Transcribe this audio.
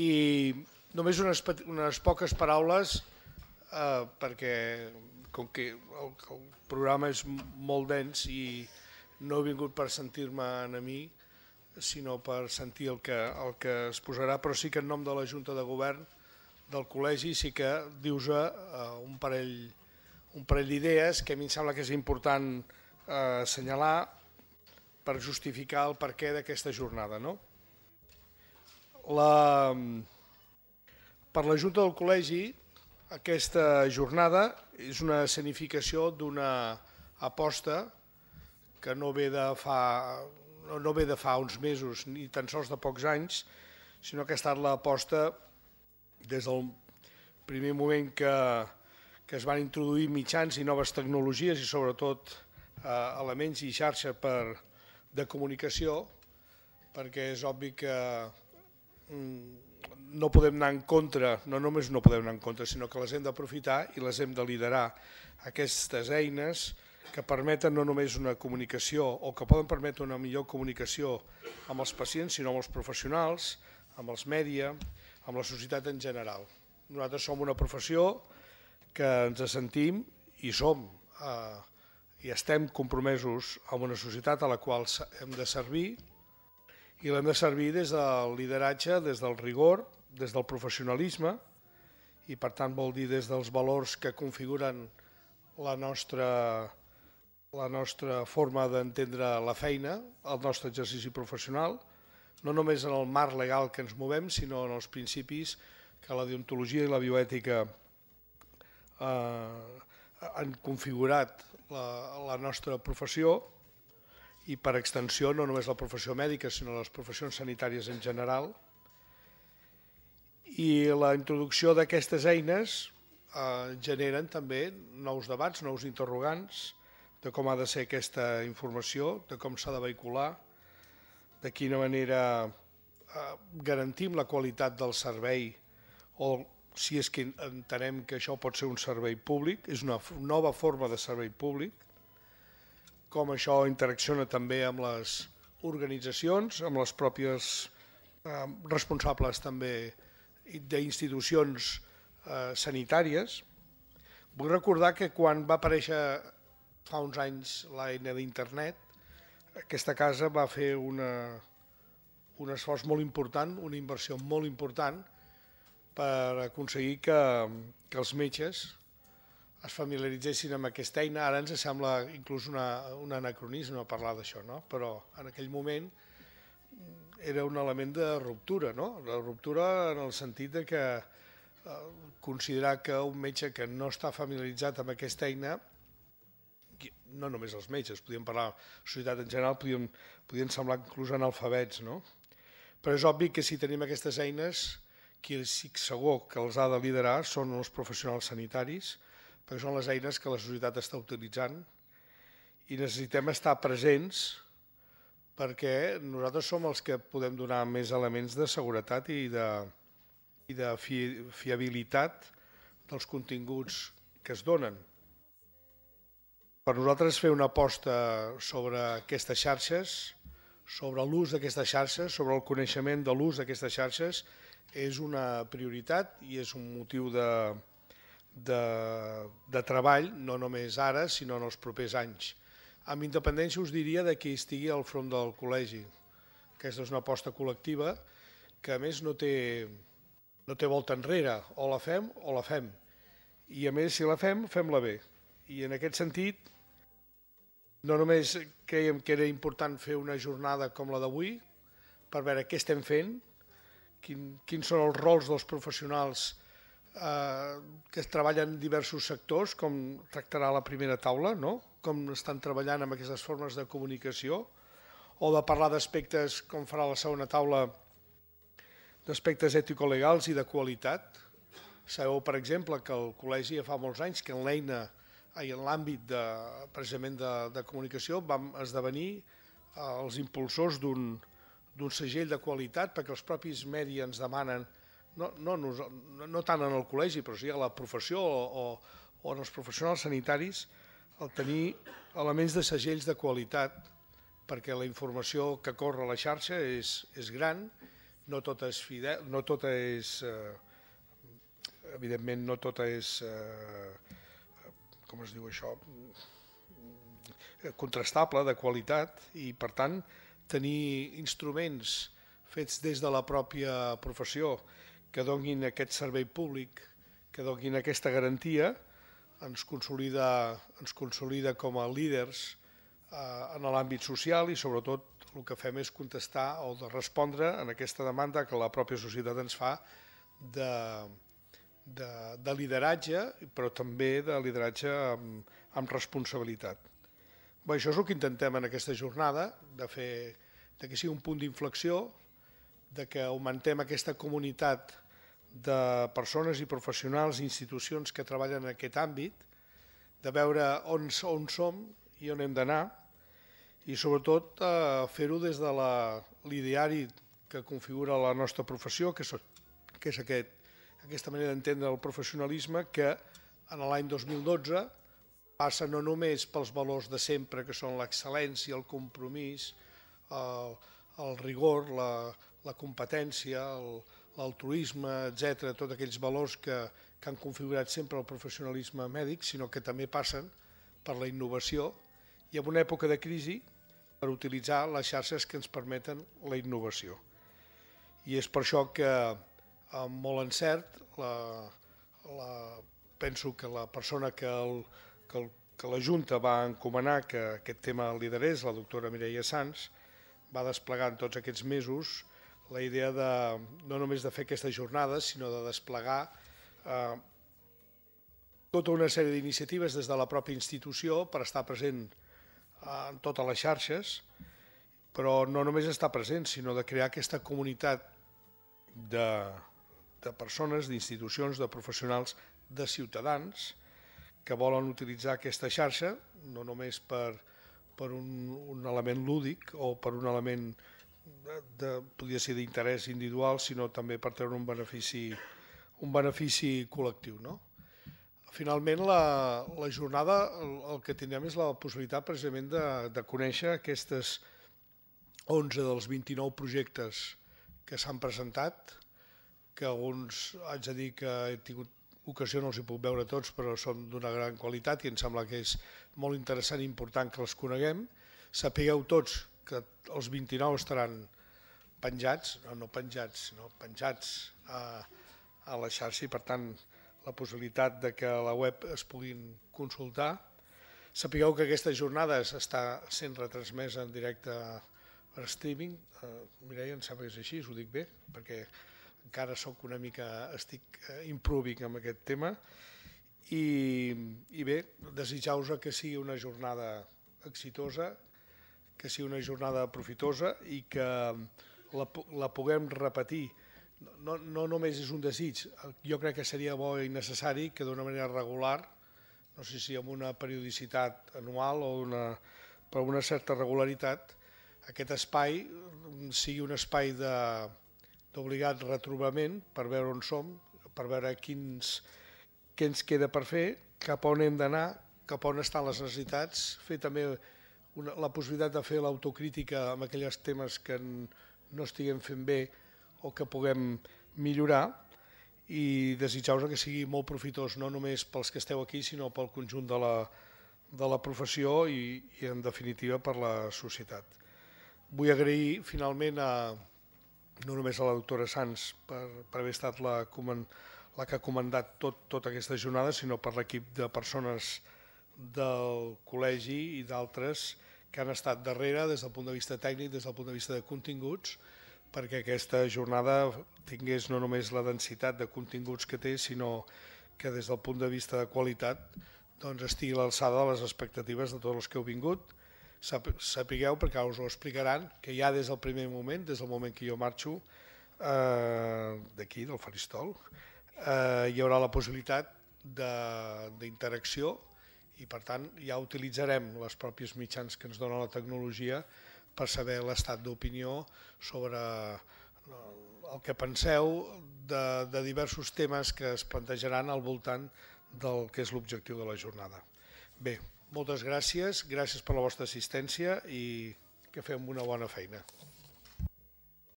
I només unes, unes poques paraules eh, perquè com que el, el programa és molt dens i no he vingut per sentir-me en mi, sinó per sentir el que, el que es posarà, però sí que en nom de la Junta de Govern del Col·legi sí que dius uh, un parell, un parell d'idees que a mi em sembla que és important eh, assenyalar per justificar el perquè d'aquesta jornada. No? La, per la Junta del Col·legi, aquesta jornada és una escenificació d'una aposta que no ve de fa no, ve de fa uns mesos ni tan sols de pocs anys, sinó que ha estat l'aposta des del primer moment que, que es van introduir mitjans i noves tecnologies i sobretot eh, elements i xarxa per, de comunicació, perquè és obvi que no podem anar en contra, no només no podem anar en contra, sinó que les hem d'aprofitar i les hem de liderar. Aquestes eines que permeten no només una comunicació o que poden permetre una millor comunicació amb els pacients, sinó amb els professionals, amb els mèdia, amb la societat en general. Nosaltres som una professió que ens sentim i som eh, i estem compromesos amb una societat a la qual hem de servir i l'hem de servir des del lideratge, des del rigor, des del professionalisme. I per tant vol dir des dels valors que configuren la nostra la nostra forma d'entendre la feina, el nostre exercici professional, no només en el marc legal que ens movem, sinó en els principis que la deontologia i la bioètica eh, han configurat la, la nostra professió i per extensió no només la professió mèdica sinó les professions sanitàries en general. I la introducció d'aquestes eines eh, generen també nous debats, nous interrogants de com ha de ser aquesta informació, de com s'ha de vehicular, de quina manera eh, garantim la qualitat del servei o si és que entenem que això pot ser un servei públic, és una nova forma de servei públic, com això interacciona també amb les organitzacions, amb les pròpies eh, responsables també d'institucions eh, sanitàries. Vull recordar que quan va aparèixer fa uns anys l'eina d'internet, aquesta casa va fer una, un esforç molt important, una inversió molt important per aconseguir que, que els metges es familiaritzessin amb aquesta eina. Ara ens sembla inclús una, un anacronisme parlar d'això, no? però en aquell moment era un element de ruptura, no? la ruptura en el sentit de que eh, considerar que un metge que no està familiaritzat amb aquesta eina no només els metges, podíem parlar de societat en general, podíem, podien semblar inclús analfabets, no? Però és obvi que si tenim aquestes eines, qui estic segur que els ha de liderar són els professionals sanitaris, perquè són les eines que la societat està utilitzant i necessitem estar presents perquè nosaltres som els que podem donar més elements de seguretat i de, i de fi, fiabilitat dels continguts que es donen. Per nosaltres fer una aposta sobre aquestes xarxes, sobre l'ús d'aquestes xarxes, sobre el coneixement de l'ús d'aquestes xarxes, és una prioritat i és un motiu de, de, de treball, no només ara, sinó en els propers anys. Amb independència us diria de qui estigui al front del col·legi. Aquesta és una aposta col·lectiva que a més no té, no té volta enrere, o la fem o la fem. I a més, si la fem, fem-la bé. I en aquest sentit, no només creiem que era important fer una jornada com la d'avui per veure què estem fent, quin, quins són els rols dels professionals eh, que es treballen en diversos sectors, com tractarà la primera taula, no? com estan treballant amb aquestes formes de comunicació, o de parlar d'aspectes, com farà la segona taula, d'aspectes ètico-legals i de qualitat. Sabeu, per exemple, que el col·legi ja fa molts anys que en l'eina i en l'àmbit de, precisament de, de comunicació vam esdevenir eh, els impulsors d'un segell de qualitat perquè els propis medi ens demanen, no, no, no, no tant en el col·legi, però sí a la professió o, o, o en els professionals sanitaris, el tenir elements de segells de qualitat perquè la informació que corre a la xarxa és, és gran, no tot és fidel, no tot és, eh, evidentment no tot és, eh, com es diu això, contrastable, de qualitat, i per tant tenir instruments fets des de la pròpia professió que donguin aquest servei públic, que donguin aquesta garantia, ens consolida, ens consolida com a líders eh, en l'àmbit social i sobretot el que fem és contestar o de respondre en aquesta demanda que la pròpia societat ens fa de, de, de lideratge, però també de lideratge amb, amb responsabilitat. Bé, això és el que intentem en aquesta jornada, de, fer, de que sigui un punt d'inflexió, de que augmentem aquesta comunitat de persones i professionals i institucions que treballen en aquest àmbit, de veure on, on som i on hem d'anar, i sobretot eh, fer-ho des de l'ideari que configura la nostra professió, que és, que és aquest, aquesta manera d'entendre el professionalisme que en l'any 2012 passa no només pels valors de sempre, que són l'excel·lència, el compromís, el, el rigor, la, la competència, l'altruisme, etc, tots aquells valors que, que han configurat sempre el professionalisme mèdic, sinó que també passen per la innovació i en una època de crisi per utilitzar les xarxes que ens permeten la innovació. I és per això que, amb molt encert, la, la, penso que la persona que el, que, el, que la Junta va encomanar que aquest tema liderés, la doctora Mireia Sans, va desplegar en tots aquests mesos la idea de no només de fer aquestes jornades, sinó de desplegar eh, tota una sèrie d'iniciatives des de la pròpia institució per estar present eh, en totes les xarxes, però no només estar present, sinó de crear aquesta comunitat de, de persones, d'institucions, de professionals, de ciutadans, que volen utilitzar aquesta xarxa, no només per, per un, un element lúdic o per un element de, podria ser d'interès individual, sinó també per treure un benefici, un benefici col·lectiu. No? Finalment, la, la jornada el, el que tindrem és la possibilitat precisament de, de conèixer aquestes 11 dels 29 projectes que s'han presentat, que alguns haig de dir que he tingut ocasió no els hi puc veure tots, però són d'una gran qualitat i em sembla que és molt interessant i important que els coneguem. Sapigueu tots que els 29 estaran penjats, no, no penjats, sinó penjats a, a la xarxa i per tant la possibilitat de que la web es puguin consultar. Sapigueu que aquesta jornada està sent retransmesa en directe per streaming. Uh, Mireia, em sembla que és així, ho dic bé, perquè encara sóc una mica, estic eh, improving amb aquest tema i, i bé, desitjar-vos que sigui una jornada exitosa, que sigui una jornada profitosa i que la, la puguem repetir. No, no només és un desig, jo crec que seria bo i necessari que d'una manera regular, no sé si amb una periodicitat anual o una, per una certa regularitat, aquest espai sigui un espai d'obligat retrobament per veure on som, per veure quins, què ens queda per fer, cap on hem d'anar, cap on estan les necessitats, fer també una, la possibilitat de fer l'autocrítica amb aquells temes que no estiguem fent bé o que puguem millorar i desitjar-vos que sigui molt profitós, no només pels que esteu aquí, sinó pel conjunt de la, de la professió i, i en definitiva per la societat. Vull agrair finalment a, no només a la doctora Sans per, per haver estat la, la que ha comandat tot, tota aquesta jornada, sinó per l'equip de persones del col·legi i d'altres que han estat darrere des del punt de vista tècnic, des del punt de vista de continguts, perquè aquesta jornada tingués no només la densitat de continguts que té, sinó que des del punt de vista de qualitat doncs estigui a l'alçada de les expectatives de tots els que heu vingut. Sapigueu, perquè us ho explicaran, que ja des del primer moment, des del moment que jo marxo eh, d'aquí, del faristol, eh, hi haurà la possibilitat d'interacció i per tant ja utilitzarem les pròpies mitjans que ens dona la tecnologia per saber l'estat d'opinió sobre el que penseu de, de diversos temes que es plantejaran al voltant del que és l'objectiu de la jornada. Bé, moltes gràcies, gràcies per la vostra assistència i que fem una bona feina.